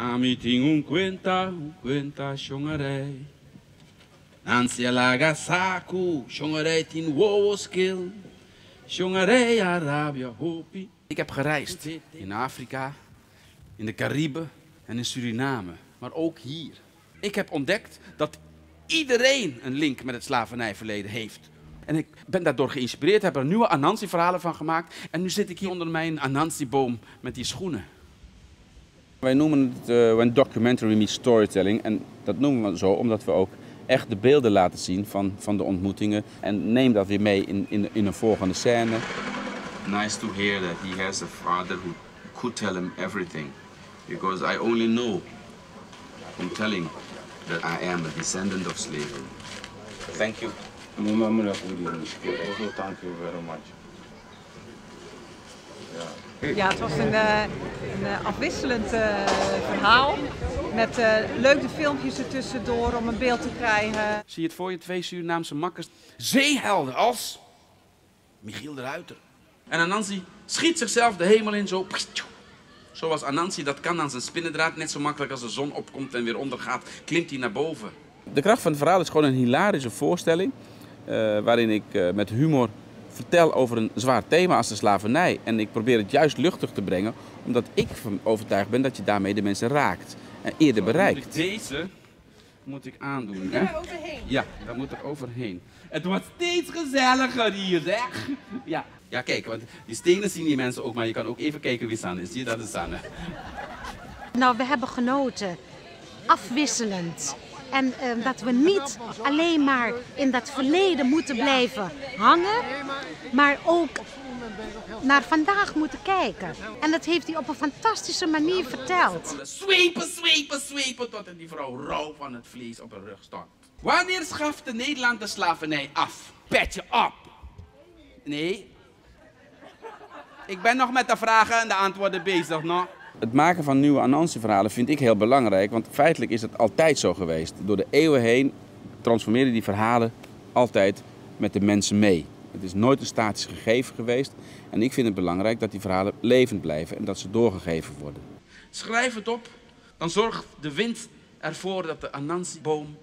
Un quenta, un alaga saku, tin Arabia hopi. Ik heb gereisd in Afrika, in de Cariben en in Suriname, maar ook hier. Ik heb ontdekt dat iedereen een link met het slavernijverleden heeft. En ik ben daardoor geïnspireerd, heb er nieuwe Anansi-verhalen van gemaakt. En nu zit ik hier onder mijn Anansi-boom met die schoenen. Wij noemen het uh, when documentary meets storytelling. En dat noemen we zo omdat we ook echt de beelden laten zien van, van de ontmoetingen. En neem dat weer mee in, in, in een volgende scène. Nice to hear that he has a father who could tell him everything. Because I only know from telling that I am a descendant of slavery. Thank you. Also, thank you very much. Ja, het was een, eh, een eh, afwisselend eh, verhaal. Met uh, leuke filmpjes ertussendoor om een beeld te krijgen. Zie je het voor je, twee Surinaamse makkers. Zeehelden als Michiel de Ruiter. En Anansi schiet zichzelf de hemel in zo. Zoals Anansi dat kan aan zijn spinnendraad. Net zo makkelijk als de zon opkomt en weer ondergaat, klimt hij naar boven. De kracht van het verhaal is gewoon een hilarische voorstelling. Uh, waarin ik uh, met humor vertel over een zwaar thema als de slavernij. En ik probeer het juist luchtig te brengen, omdat ik van overtuigd ben dat je daarmee de mensen raakt en eerder bereikt. Deze moet ik aandoen. Hè? Daar overheen. Ja, daar moet er overheen. Het wordt steeds gezelliger hier, zeg. Ja. Ja, kijk, want die stenen zien die mensen ook, maar je kan ook even kijken wie Sanne is. Zie je, dat is Sanne. Nou, we hebben genoten. Afwisselend. En uh, dat we niet alleen maar in dat verleden moeten blijven hangen, maar ook naar vandaag moeten kijken. En dat heeft hij op een fantastische manier verteld. Zwepen, zwepen, zwepen tot die vrouw rauw van het vlees op haar rug stond. Wanneer schafte Nederland de slavernij af? Petje op. Nee. Ik ben nog met de vragen en de antwoorden bezig, nog. Het maken van nieuwe Anansi-verhalen vind ik heel belangrijk, want feitelijk is het altijd zo geweest. Door de eeuwen heen transformeren die verhalen altijd met de mensen mee. Het is nooit een statisch gegeven geweest en ik vind het belangrijk dat die verhalen levend blijven en dat ze doorgegeven worden. Schrijf het op, dan zorgt de wind ervoor dat de Anansi-boom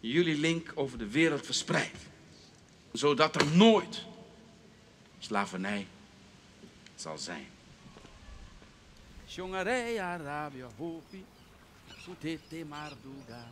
jullie link over de wereld verspreidt. Zodat er nooit slavernij zal zijn. Shongarei Arabia Hopi, Sutete Marduga.